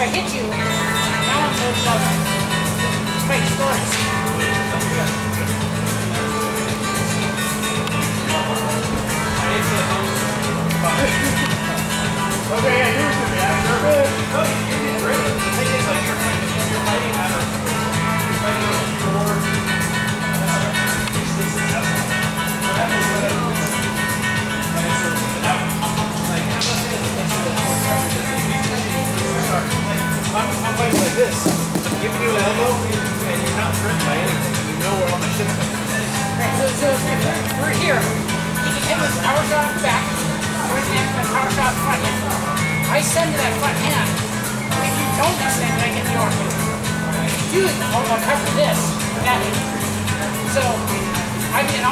I hit you, this. Give you an elbow, and you're not threatened by anything. You know where all my coming from. Right, so, so we're here. He can hit with power shot back, can hit with power shot front hand. I send to that front hand. If you don't extend, I get the arm. If you do it, I'll, cover this. That. So I mean,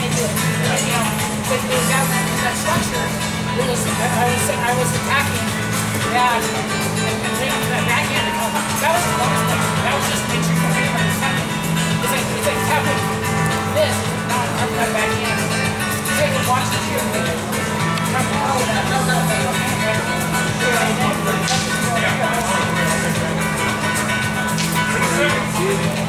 do it. You know, that structure, it was, I, was, I was attacking that and, and that and that. That was the lowest thing. That was just picture for me when it's. It's like, it's like tapping this, not oh, oh, that backhand. You take a watch the that.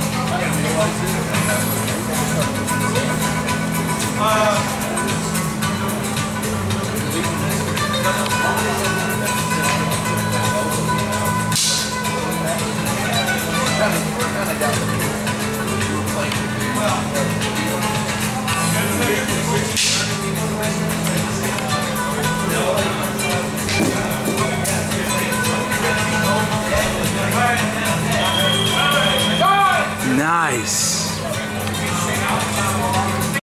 Nice.